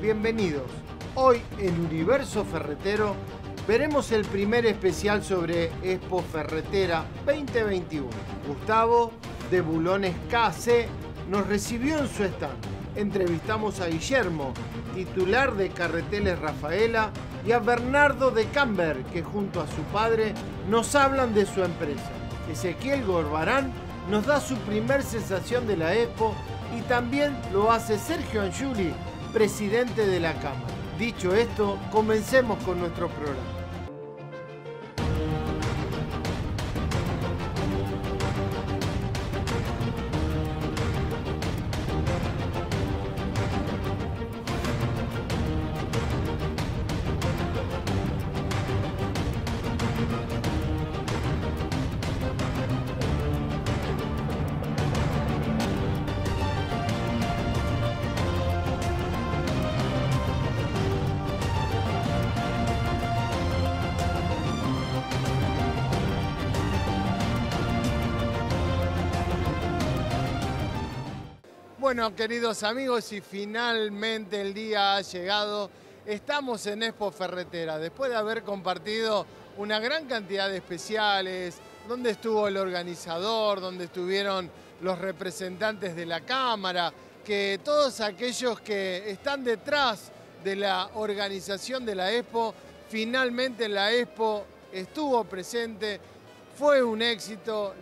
bienvenidos. Hoy en Universo Ferretero veremos el primer especial sobre Expo Ferretera 2021. Gustavo de Bulones KC nos recibió en su stand. Entrevistamos a Guillermo, titular de Carreteles Rafaela, y a Bernardo de Camber, que junto a su padre nos hablan de su empresa. Ezequiel Gorbarán nos da su primer sensación de la Expo y también lo hace Sergio Anjuli, presidente de la Cámara. Dicho esto, comencemos con nuestro programa. Bueno, queridos amigos, y finalmente el día ha llegado. Estamos en Expo Ferretera, después de haber compartido una gran cantidad de especiales, donde estuvo el organizador, donde estuvieron los representantes de la Cámara, que todos aquellos que están detrás de la organización de la Expo, finalmente la Expo estuvo presente, fue un éxito,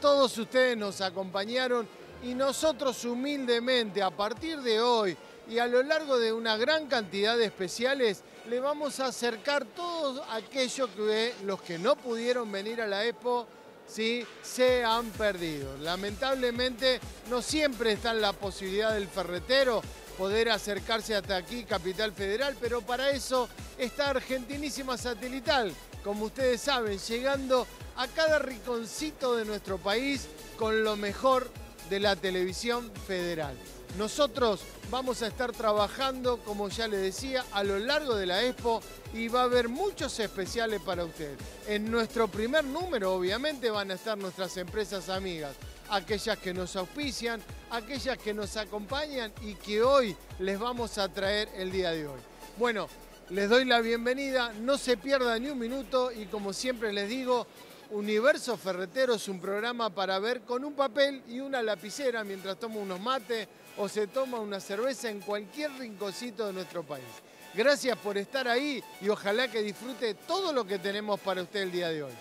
todos ustedes nos acompañaron y nosotros humildemente a partir de hoy y a lo largo de una gran cantidad de especiales le vamos a acercar todo aquello que los que no pudieron venir a la EPO ¿sí? se han perdido. Lamentablemente no siempre está en la posibilidad del ferretero poder acercarse hasta aquí, Capital Federal, pero para eso está Argentinísima Satelital, como ustedes saben, llegando a cada rinconcito de nuestro país con lo mejor de la televisión federal. Nosotros vamos a estar trabajando, como ya les decía, a lo largo de la Expo y va a haber muchos especiales para ustedes. En nuestro primer número, obviamente, van a estar nuestras empresas amigas, aquellas que nos auspician, aquellas que nos acompañan y que hoy les vamos a traer el día de hoy. Bueno, les doy la bienvenida, no se pierda ni un minuto y como siempre les digo, Universo Ferretero es un programa para ver con un papel y una lapicera mientras toma unos mates o se toma una cerveza en cualquier rinconcito de nuestro país. Gracias por estar ahí y ojalá que disfrute todo lo que tenemos para usted el día de hoy.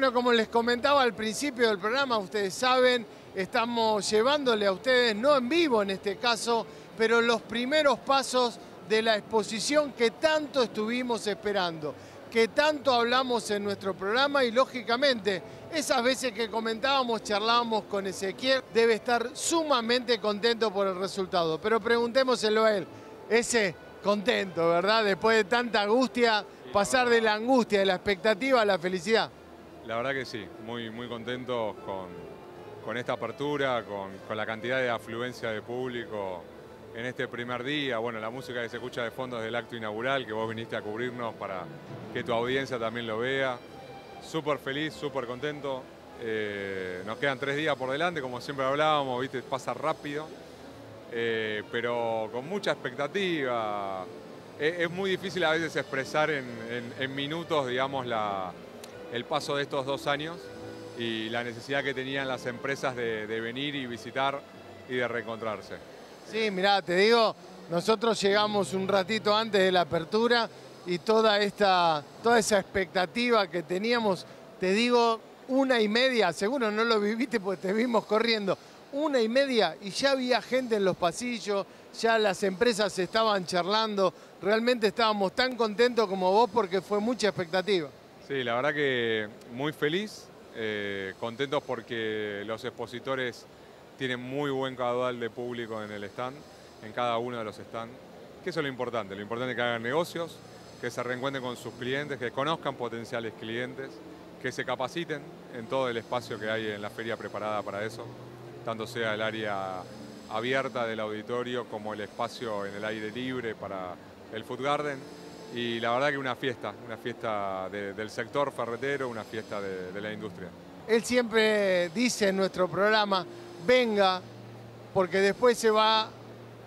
Bueno, como les comentaba al principio del programa, ustedes saben, estamos llevándole a ustedes, no en vivo en este caso, pero los primeros pasos de la exposición que tanto estuvimos esperando, que tanto hablamos en nuestro programa y lógicamente esas veces que comentábamos, charlábamos con Ezequiel, debe estar sumamente contento por el resultado. Pero preguntémoselo a él, ese contento, ¿verdad? Después de tanta angustia, pasar de la angustia, de la expectativa a la felicidad. La verdad que sí, muy, muy contentos con, esta apertura, con, la cantidad de afluencia de público en este primer día. Bueno, la música que se escucha de fondo es del acto inaugural, que vos viniste a cubrirnos para que tu audiencia también lo vea. Súper feliz, súper contento. Eh, nos quedan tres días por delante, como siempre hablábamos, ¿viste? pasa rápido, eh, pero con mucha expectativa. Es, muy difícil a veces expresar en minutos, digamos, la, el paso de estos dos años y la necesidad que tenían las empresas de, venir y visitar y de reencontrarse. Sí, mirá, te digo, nosotros llegamos un ratito antes de la apertura y toda, esta, toda esa expectativa que teníamos, te digo, una y media, seguro no lo viviste porque te vimos corriendo, una y media y ya había gente en los pasillos, ya las empresas estaban charlando, realmente estábamos tan contentos como vos porque fue mucha expectativa. Sí, la verdad que muy feliz, eh, contentos porque los expositores tienen muy buen caudal de público en el stand, en cada uno de los stands, que eso es lo importante, lo importante es que hagan negocios, que se reencuentren con sus clientes, que conozcan potenciales clientes, que se capaciten en todo el espacio que hay en la feria preparada para eso, tanto sea el área abierta del auditorio como el espacio en el aire libre para el Food Garden. Y la verdad que una fiesta, una fiesta del sector ferretero, una fiesta de, de la industria. Él siempre dice en nuestro programa, venga, porque después se va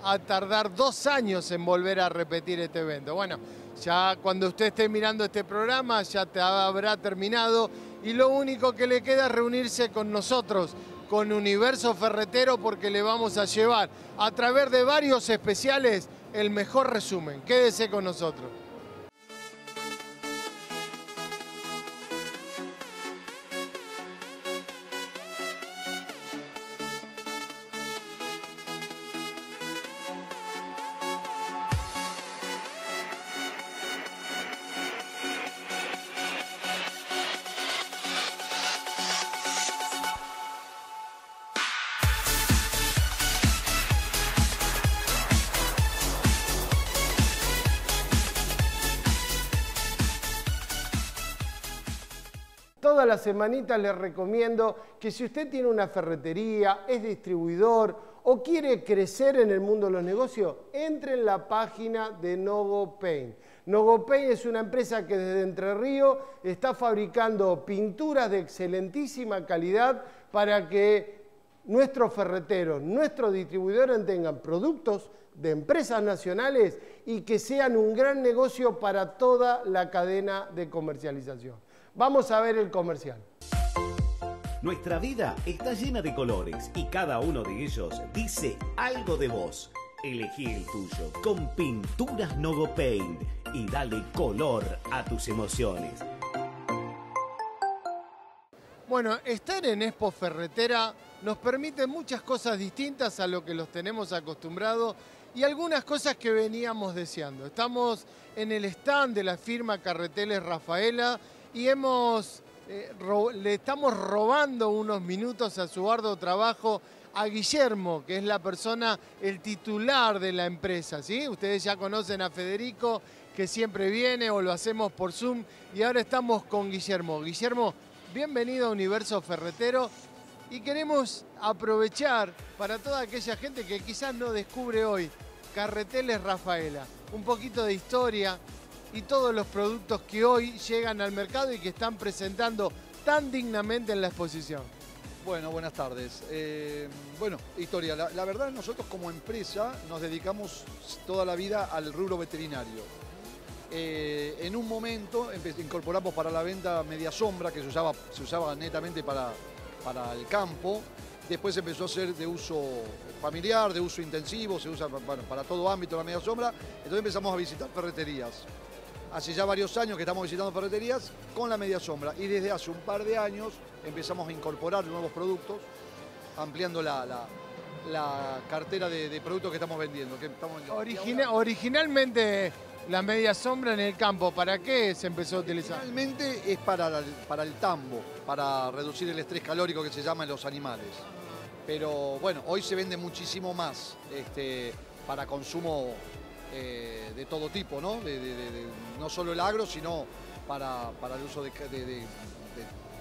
a tardar dos años en volver a repetir este evento. Bueno, ya cuando usted esté mirando este programa ya te habrá terminado y lo único que le queda es reunirse con nosotros con Universo Ferretero porque le vamos a llevar a través de varios especiales el mejor resumen. Quédese con nosotros. Semanitas les recomiendo que si usted tiene una ferretería, es distribuidor o quiere crecer en el mundo de los negocios, entre en la página de Nogo Paint. Nogo Paint es una empresa que desde Entre Ríos está fabricando pinturas de excelentísima calidad para que nuestros ferreteros, nuestros distribuidores tengan productos de empresas nacionales y que sean un gran negocio para toda la cadena de comercialización. Vamos a ver el comercial. Nuestra vida está llena de colores y cada uno de ellos dice algo de vos. Elegí el tuyo con Pinturas Nogo Paint y dale color a tus emociones. Bueno, estar en Expo Ferretera nos permite muchas cosas distintas a lo que los tenemos acostumbrados y algunas cosas que veníamos deseando. Estamos en el stand de la firma Carreteles Rafaela y hemos, eh, le estamos robando unos minutos a su arduo trabajo a Guillermo, que es la persona, el titular de la empresa. ¿sí? Ustedes ya conocen a Federico, que siempre viene o lo hacemos por Zoom, y ahora estamos con Guillermo. Guillermo, bienvenido a Universo Ferretero y queremos aprovechar para toda aquella gente que quizás no descubre hoy Carreteles Rafaela, un poquito de historia, y todos los productos que hoy llegan al mercado y que están presentando tan dignamente en la exposición. Bueno, buenas tardes. Eh, bueno, historia. La, verdad, nosotros como empresa nos dedicamos toda la vida al rubro veterinario. Eh, en un momento incorporamos para la venta media sombra, que se usaba, se usaba netamente para, para el campo. Después empezó a ser de uso familiar, de uso intensivo, se usa para todo ámbito la media sombra. Entonces empezamos a visitar ferreterías hace ya varios años que estamos visitando ferreterías con la media sombra y desde hace un par de años empezamos a incorporar nuevos productos, ampliando la, cartera de, productos que estamos vendiendo. Que originalmente la media sombra en el campo, ¿para qué se empezó a utilizar? Originalmente es para, para el tambo, para reducir el estrés calórico que se llama en los animales. Pero bueno, hoy se vende muchísimo más este, para consumo eh, de todo tipo, ¿no? no solo el agro, sino para, el uso de,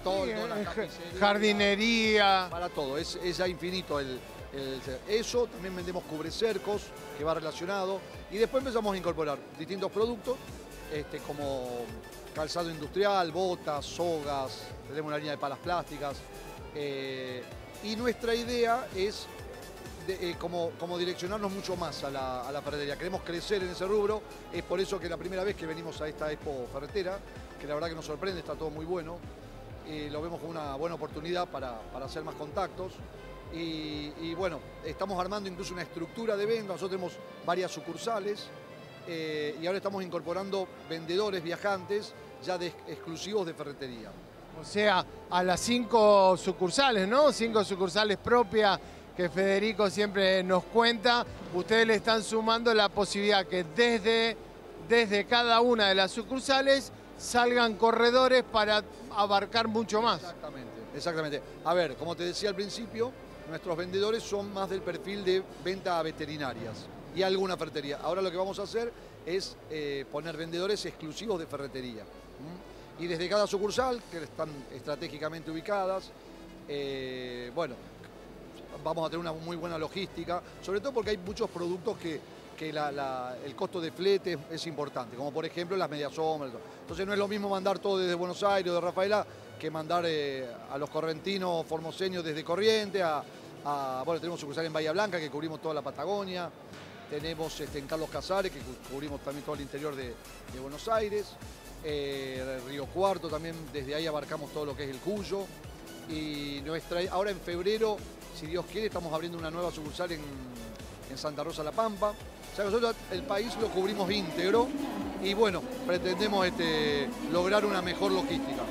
todo, jardinería. Para, todo, es, ya infinito el, eso, también vendemos cubrecercos, que va relacionado, y después empezamos a incorporar distintos productos, este, como calzado industrial, botas, sogas, tenemos una línea de palas plásticas, eh, y nuestra idea es eh, como, como, direccionarnos mucho más a la, ferretería. Queremos crecer en ese rubro, es por eso que la primera vez que venimos a esta Expo Ferretera, que la verdad que nos sorprende, está todo muy bueno, eh, lo vemos como una buena oportunidad para, hacer más contactos. Y, bueno, estamos armando incluso una estructura de venta, nosotros tenemos varias sucursales eh, y ahora estamos incorporando vendedores, viajantes, ya de, exclusivos de ferretería. O sea, a las cinco sucursales, ¿no? Cinco sucursales propias que Federico siempre nos cuenta, ustedes le están sumando la posibilidad que desde, desde cada una de las sucursales salgan corredores para abarcar mucho más. Exactamente, exactamente. A ver, como te decía al principio, nuestros vendedores son más del perfil de venta a veterinarias y alguna ferretería. Ahora lo que vamos a hacer es eh, poner vendedores exclusivos de ferretería. Y desde cada sucursal, que están estratégicamente ubicadas, eh, bueno, vamos a tener una muy buena logística, sobre todo porque hay muchos productos que, el costo de flete es importante, como por ejemplo las medias sombras. Entonces no es lo mismo mandar todo desde Buenos Aires o de Rafaela que mandar eh, a los correntinos formoseños desde Corriente, a, bueno, tenemos sucursal en Bahía Blanca que cubrimos toda la Patagonia, tenemos este, en Carlos Casares que cubrimos también todo el interior de, Buenos Aires, eh, Río Cuarto también, desde ahí abarcamos todo lo que es el Cuyo. Y ahora en febrero, si Dios quiere, estamos abriendo una nueva sucursal en, Santa Rosa La Pampa. O sea, nosotros el país lo cubrimos íntegro y bueno, pretendemos este, lograr una mejor logística.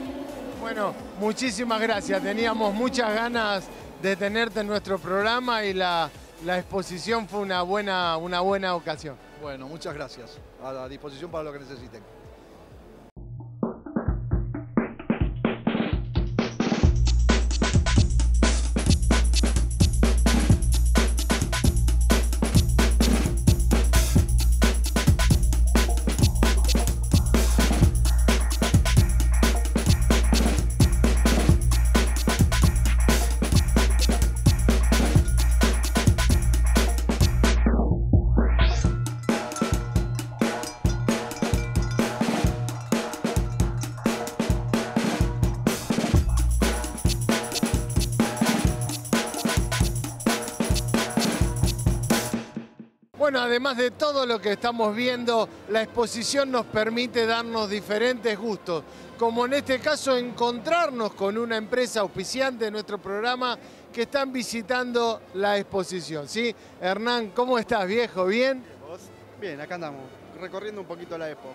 Bueno, muchísimas gracias. Teníamos muchas ganas de tenerte en nuestro programa y la, la exposición fue una buena, una buena ocasión. Bueno, muchas gracias. A la disposición para lo que necesiten. Además de todo lo que estamos viendo, la exposición nos permite darnos diferentes gustos, como en este caso encontrarnos con una empresa auspiciante de nuestro programa que están visitando la exposición. ¿sí? Hernán, ¿cómo estás, viejo? ¿Bien? Bien, acá andamos, recorriendo un poquito la expo.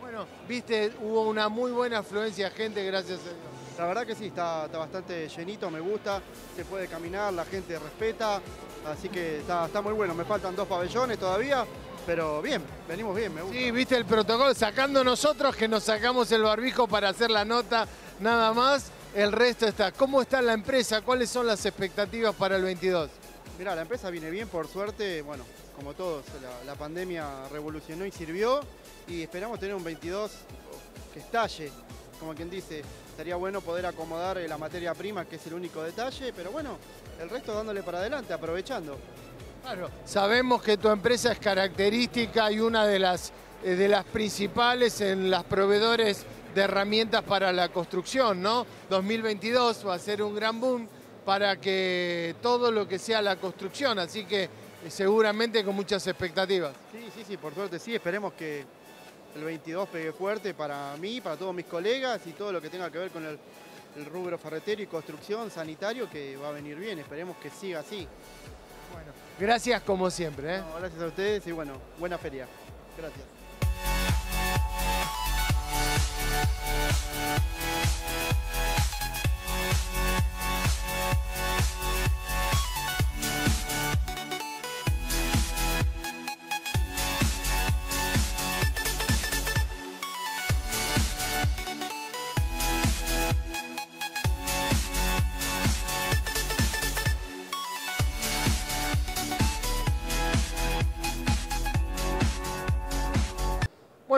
Bueno, viste, hubo una muy buena afluencia de gente, gracias a Dios. La verdad que sí, está, está bastante llenito, me gusta, se puede caminar, la gente respeta, Así que está, muy bueno. Me faltan dos pabellones todavía, pero bien, venimos bien, me gusta. Sí, viste el protocolo, sacando nosotros que nos sacamos el barbijo para hacer la nota, nada más. El resto está. ¿Cómo está la empresa? ¿Cuáles son las expectativas para el 22? Mira, la empresa viene bien, por suerte. Bueno, como todos, la, pandemia revolucionó y sirvió. Y esperamos tener un 22 que estalle, como quien dice. Sería bueno poder acomodar la materia prima, que es el único detalle, pero bueno, el resto dándole para adelante, aprovechando. Claro, sabemos que tu empresa es característica y una de las, eh, de las principales en las proveedores de herramientas para la construcción, ¿no? 2022 va a ser un gran boom para que todo lo que sea la construcción, así que eh, seguramente con muchas expectativas. Sí, sí, sí, por suerte sí, esperemos que el 22 pegue fuerte para mí, para todos mis colegas y todo lo que tenga que ver con el el rubro ferretero y construcción sanitario que va a venir bien. Esperemos que siga así. Bueno, gracias como siempre. ¿eh? gracias a ustedes y bueno, buena feria. Gracias.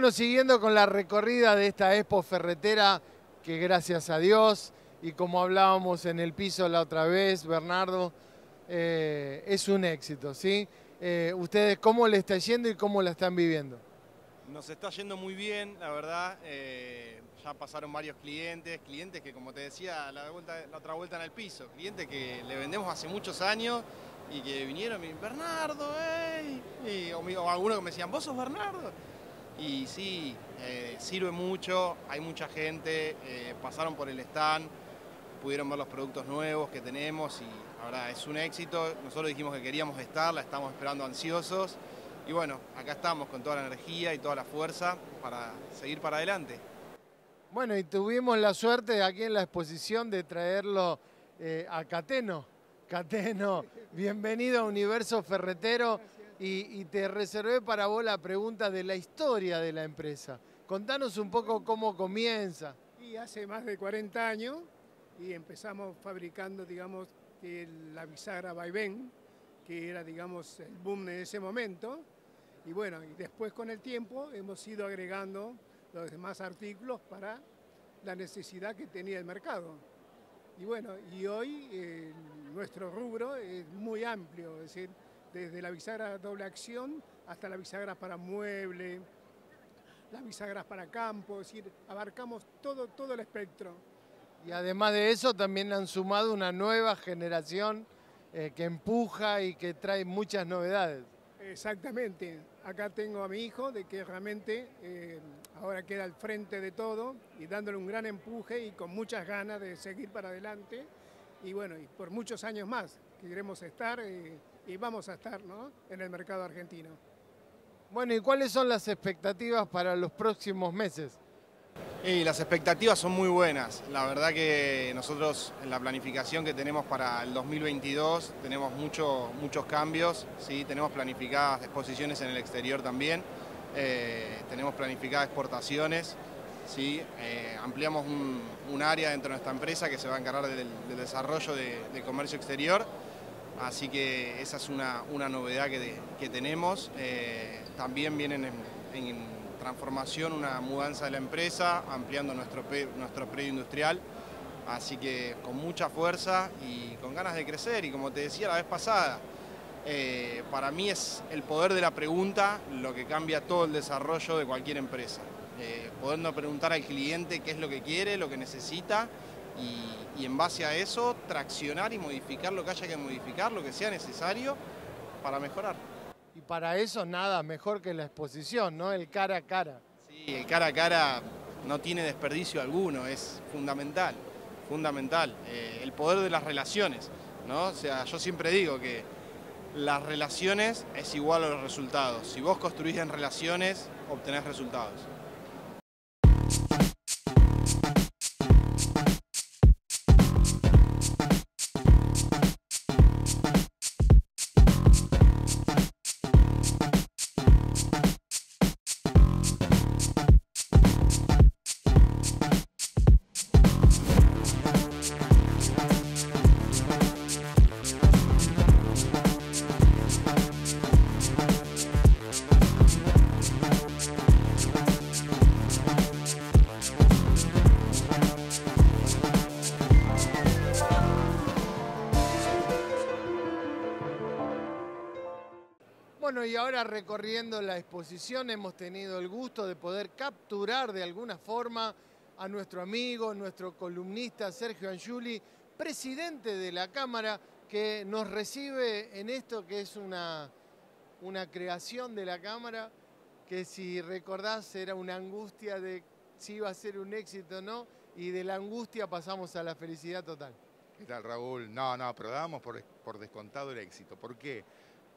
Bueno, siguiendo con la recorrida de esta Expo Ferretera, que gracias a Dios, y como hablábamos en el piso la otra vez, Bernardo, eh, es un éxito, ¿sí? Eh, ¿Ustedes cómo le está yendo y cómo la están viviendo? Nos está yendo muy bien, la verdad. Eh, ya pasaron varios clientes, clientes que, como te decía, la, otra vuelta en el piso, clientes que le vendemos hace muchos años y que vinieron y me Bernardo, ey, o, algunos que me decían, ¿vos sos Bernardo? Y sí, eh, sirve mucho, hay mucha gente, eh, pasaron por el stand, pudieron ver los productos nuevos que tenemos y ahora es un éxito. Nosotros dijimos que queríamos estar, la estamos esperando ansiosos y bueno, acá estamos con toda la energía y toda la fuerza para seguir para adelante. Bueno, y tuvimos la suerte aquí en la exposición de traerlo eh, a Cateno. Cateno, bienvenido a Universo Ferretero y, y te reservé para vos la pregunta de la historia de la empresa. Contanos un poco cómo comienza. Y hace más de 40 años y empezamos fabricando, digamos, la bisagra vaivén, que era, digamos, el boom en ese momento. Y bueno, y después con el tiempo hemos ido agregando los demás artículos para la necesidad que tenía el mercado. Y bueno, y hoy eh, nuestro rubro es muy amplio, es decir, desde la bisagra doble acción hasta la bisagra para mueble, las bisagras para campo, es decir, abarcamos todo, todo el espectro. Y además de eso también han sumado una nueva generación eh, que empuja y que trae muchas novedades. Exactamente. Acá tengo a mi hijo de que realmente eh, ahora queda al frente de todo y dándole un gran empuje y con muchas ganas de seguir para adelante. Y bueno, y por muchos años más queremos estar eh, y vamos a estar ¿no? en el mercado argentino. Bueno, ¿y cuáles son las expectativas para los próximos meses? Y las expectativas son muy buenas. La verdad que nosotros en la planificación que tenemos para el 2022 tenemos mucho, muchos cambios. ¿sí? Tenemos planificadas exposiciones en el exterior también. Eh, tenemos planificadas exportaciones. ¿sí? Eh, ampliamos un, un, área dentro de nuestra empresa que se va a encargar del, del desarrollo de, de comercio exterior. Así que esa es una, una novedad que, que tenemos. Eh, también vienen en, transformación una mudanza de la empresa, ampliando nuestro, nuestro predio industrial. Así que con mucha fuerza y con ganas de crecer. Y como te decía la vez pasada, eh, para mí es el poder de la pregunta lo que cambia todo el desarrollo de cualquier empresa. Eh, preguntar al cliente qué es lo que quiere, lo que necesita y, y, en base a eso traccionar y modificar lo que haya que modificar, lo que sea necesario para mejorar. Y para eso nada mejor que la exposición, ¿no? El cara a cara. Sí, el cara a cara no tiene desperdicio alguno, es fundamental, fundamental. Eh, el poder de las relaciones, ¿no? O sea, yo siempre digo que las relaciones es igual a los resultados. Si vos construís en relaciones, obtenés resultados. Y ahora recorriendo la exposición hemos tenido el gusto de poder capturar de alguna forma a nuestro amigo, nuestro columnista Sergio Angiuli, presidente de la Cámara, que nos recibe en esto que es una, una creación de la Cámara, que si recordás era una angustia de si iba a ser un éxito o no, y de la angustia pasamos a la felicidad total. ¿Qué tal, Raúl? No, no, pero dábamos por, por descontado el éxito. ¿Por qué?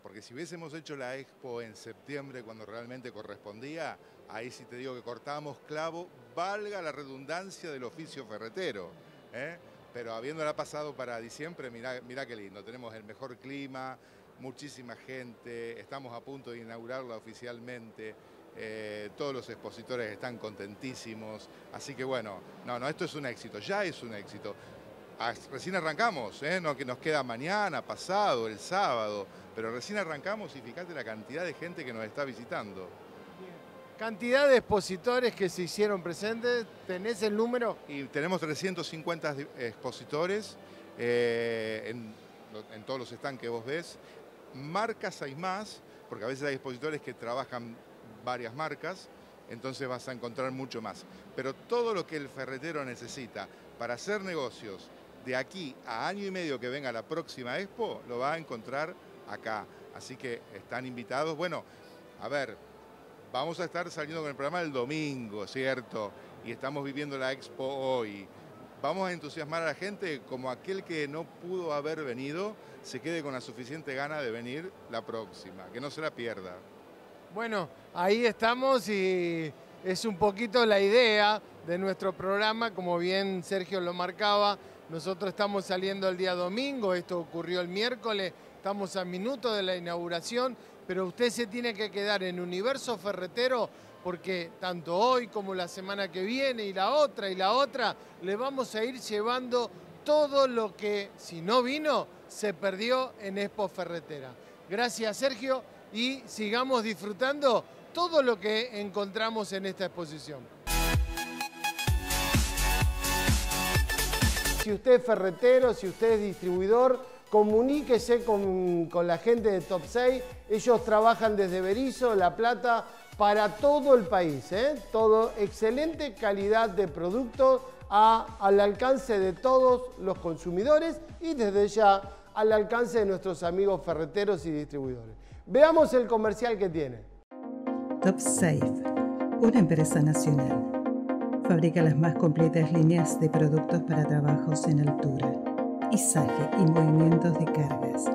Porque si hubiésemos hecho la expo en septiembre cuando realmente correspondía, ahí sí te digo que cortábamos clavo, valga la redundancia del oficio ferretero. ¿eh? Pero habiéndola pasado para diciembre, mirá, mirá qué lindo, tenemos el mejor clima, muchísima gente, estamos a punto de inaugurarla oficialmente. Eh, todos los expositores están contentísimos, así que bueno, no, no, esto es un éxito, ya es un éxito. Recién arrancamos, ¿eh? nos queda mañana, pasado, el sábado, pero recién arrancamos y fíjate la cantidad de gente que nos está visitando. Cantidad de expositores que se hicieron presentes, ¿tenés el número? Y tenemos 350 expositores eh, en, en, todos los stands que vos ves. Marcas hay más, porque a veces hay expositores que trabajan varias marcas, entonces vas a encontrar mucho más. Pero todo lo que el ferretero necesita para hacer negocios de aquí a año y medio que venga la próxima expo, lo va a encontrar acá. Así que están invitados. Bueno, a ver, vamos a estar saliendo con el programa el domingo, ¿cierto? Y estamos viviendo la expo hoy. Vamos a entusiasmar a la gente como aquel que no pudo haber venido, se quede con la suficiente gana de venir la próxima, que no se la pierda. Bueno, ahí estamos y es un poquito la idea de nuestro programa, como bien Sergio lo marcaba, Nosotros estamos saliendo el día domingo, esto ocurrió el miércoles, estamos a minutos de la inauguración, pero usted se tiene que quedar en Universo Ferretero porque tanto hoy como la semana que viene y la otra y la otra, le vamos a ir llevando todo lo que, si no vino, se perdió en Expo Ferretera. Gracias Sergio y sigamos disfrutando todo lo que encontramos en esta exposición. Si usted es ferretero, si usted es distribuidor, comuníquese con, la gente de Top 6. Ellos trabajan desde Berizo, La Plata, para todo el país. ¿eh? Todo excelente calidad de productos al alcance de todos los consumidores y desde ya al alcance de nuestros amigos ferreteros y distribuidores. Veamos el comercial que tiene. Top Safe, una empresa nacional Fabrica las más completas líneas de productos para trabajos en altura, izaje y movimientos de cargas.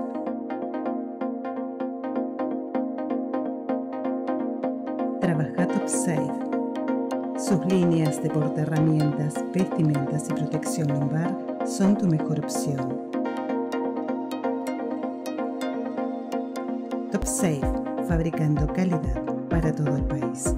Trabaja Top Safe. Sus líneas de portaherramientas, vestimentas y protección lumbar son tu mejor opción. Top Safe, fabricando calidad para todo el país.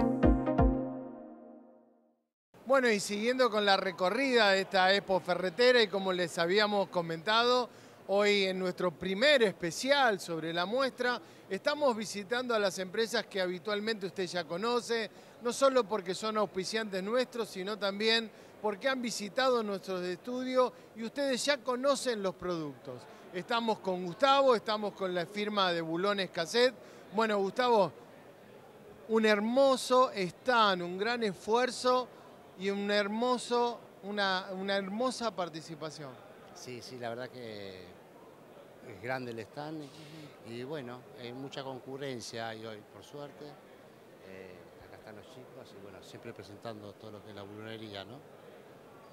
Bueno, y siguiendo con la recorrida de esta Expo Ferretera y como les habíamos comentado, hoy en nuestro primer especial sobre la muestra, estamos visitando a las empresas que habitualmente usted ya conoce, no solo porque son auspiciantes nuestros, sino también porque han visitado nuestros estudios y ustedes ya conocen los productos. Estamos con Gustavo, estamos con la firma de Bulones Cassette. Bueno, Gustavo, un hermoso stand, un gran esfuerzo y un hermoso, una, hermosa participación. Sí, sí, la verdad que es grande el stand y bueno, hay mucha concurrencia y hoy, por suerte. Eh, acá están los chicos y bueno, siempre presentando todo lo que es la bulonería, ¿no?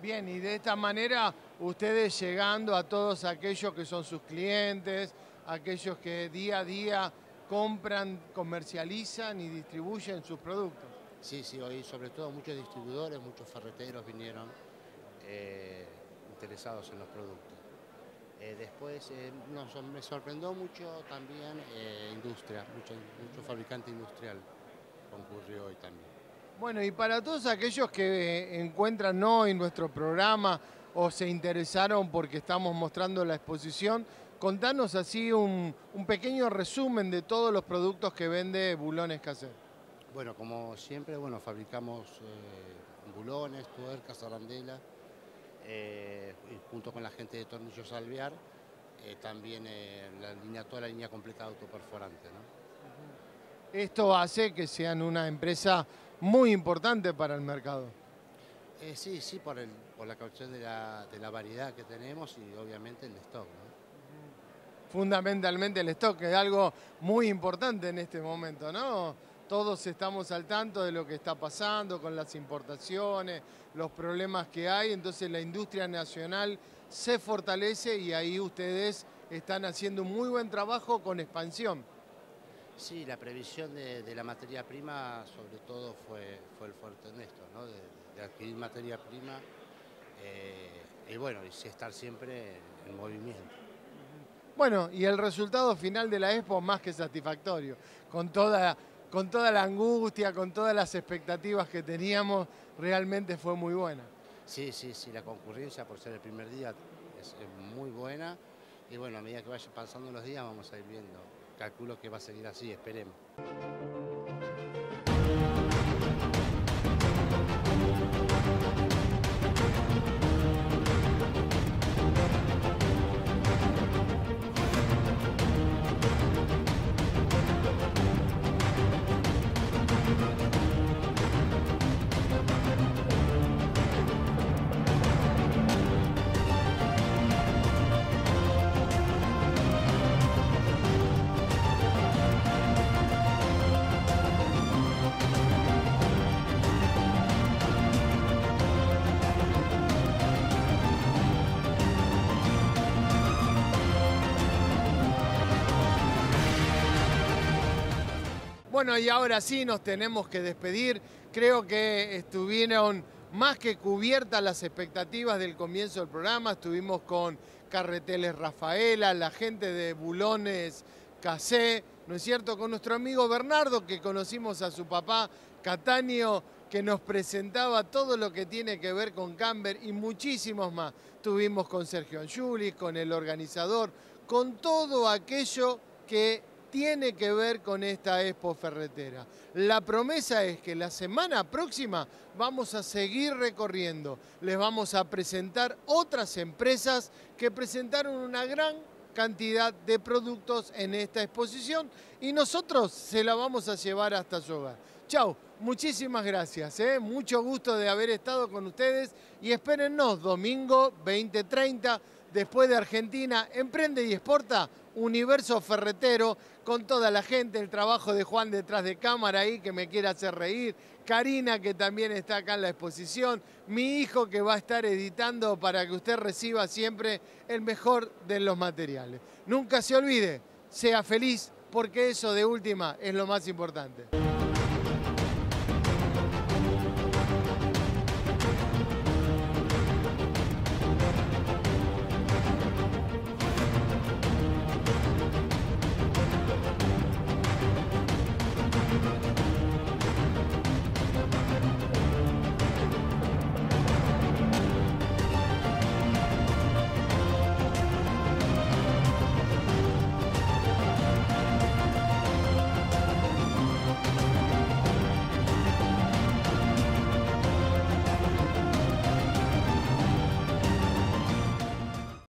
Bien, y de esta manera ustedes llegando a todos aquellos que son sus clientes, aquellos que día a día compran, comercializan y distribuyen sus productos. Sí, sí, hoy sobre todo muchos distribuidores, muchos ferreteros vinieron eh, interesados en los productos. Eh, después eh, me sorprendió mucho también industria, mucho, mucho fabricante industrial concurrió hoy también. Bueno, y para todos aquellos que encuentran hoy nuestro programa o se interesaron porque estamos mostrando la exposición, contanos así un, un pequeño resumen de todos los productos que vende Bulones Caser. Bueno, como siempre, bueno, fabricamos eh, bulones, tuercas, arandela, eh, junto con la gente de Tornillos Alvear, eh, también la línea, toda la línea completa de autoperforante. Esto hace que sean una empresa muy importante para el mercado. sí, sí, por, la cuestión de la, variedad que tenemos y obviamente el stock. Fundamentalmente el stock, que es algo muy importante en este momento, ¿no? Todos estamos al tanto de lo que está pasando con las importaciones, los problemas que hay, entonces la industria nacional se fortalece y ahí ustedes están haciendo un muy buen trabajo con expansión. Sí, la previsión de, la materia prima sobre todo fue, fue el fuerte en esto, ¿no? de, adquirir materia prima eh, y bueno, y estar siempre en movimiento. Bueno, y el resultado final de la Expo más que satisfactorio, con toda con toda la angustia, con todas las expectativas que teníamos, realmente fue muy buena. Sí, sí, sí, la concurrencia por ser el primer día es, muy buena y bueno, a medida que vayan pasando los días vamos a ir viendo. Calculo que va a seguir así, esperemos. Bueno, y ahora sí nos tenemos que despedir. Creo que estuvieron más que cubiertas las expectativas del comienzo del programa. Estuvimos con Carreteles Rafaela, la gente de Bulones Casé, ¿no es cierto? Con nuestro amigo Bernardo, que conocimos a su papá Cataño, que nos presentaba todo lo que tiene que ver con Camber y muchísimos más. Estuvimos con Sergio Anjuli, con el organizador, con todo aquello que tiene que ver con esta Expo Ferretera. La promesa es que la semana próxima vamos a seguir recorriendo. Les vamos a presentar otras empresas que presentaron una gran cantidad de productos en esta exposición y nosotros se la vamos a llevar hasta su hogar. Chau, muchísimas gracias, ¿eh? mucho gusto de haber estado con ustedes y espérennos domingo 2030 después de Argentina, Emprende y Exporta, Universo Ferretero, con toda la gente, el trabajo de Juan detrás de cámara ahí que me quiere hacer reír, Karina que también está acá en la exposición, mi hijo que va a estar editando para que usted reciba siempre el mejor de los materiales. Nunca se olvide, sea feliz porque eso de última es lo más importante.